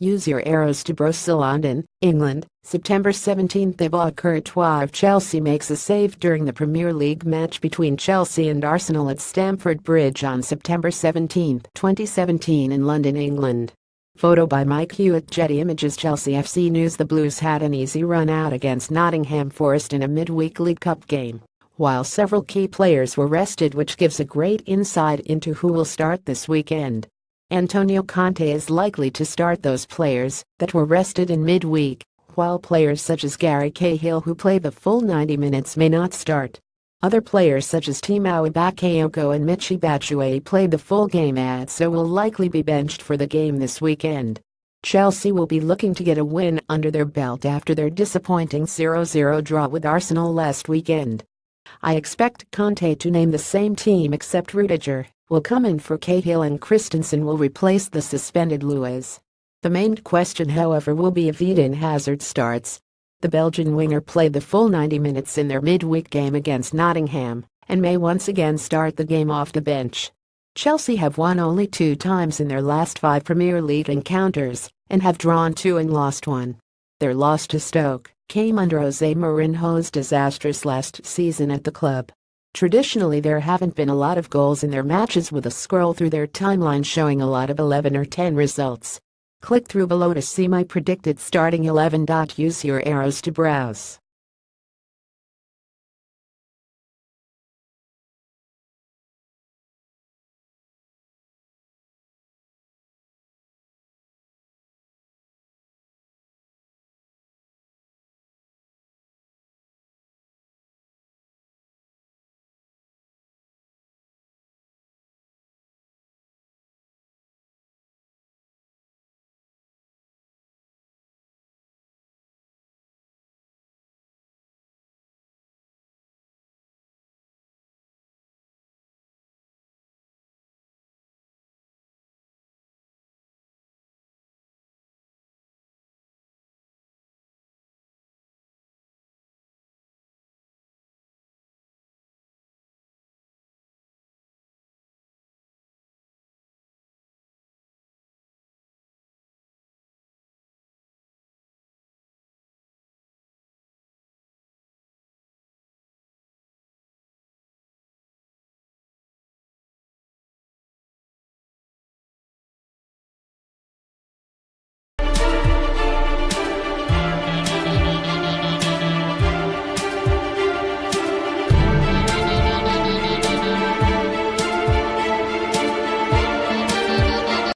Use your arrows to Bristol, London, England, September 17. Thibaut Courtois of Chelsea makes a save during the Premier League match between Chelsea and Arsenal at Stamford Bridge on September 17, 2017 in London, England. Photo by Mike Hewitt Getty Images Chelsea FC News The Blues had an easy run out against Nottingham Forest in a midweek League Cup game, while several key players were rested which gives a great insight into who will start this weekend. Antonio Conte is likely to start those players that were rested in midweek, while players such as Gary Cahill who play the full 90 minutes may not start. Other players such as Tiémoué Bakayoko and Michy Batshuayi played the full game and so will likely be benched for the game this weekend. Chelsea will be looking to get a win under their belt after their disappointing 0-0 draw with Arsenal last weekend. I expect Conte to name the same team except Rudiger, will come in for Cahill and Christensen will replace the suspended Luiz. The main question however will be if Eden Hazard starts. The Belgian winger played the full 90 minutes in their midweek game against Nottingham and may once again start the game off the bench. Chelsea have won only two times in their last five Premier League encounters and have drawn two and lost one. Their loss to Stoke came under Jose Mourinho's disastrous last season at the club. Traditionally there haven't been a lot of goals in their matches with a scroll through their timeline showing a lot of 11 or 10 results. Click through below to see my predicted starting 11. Use your arrows to browse.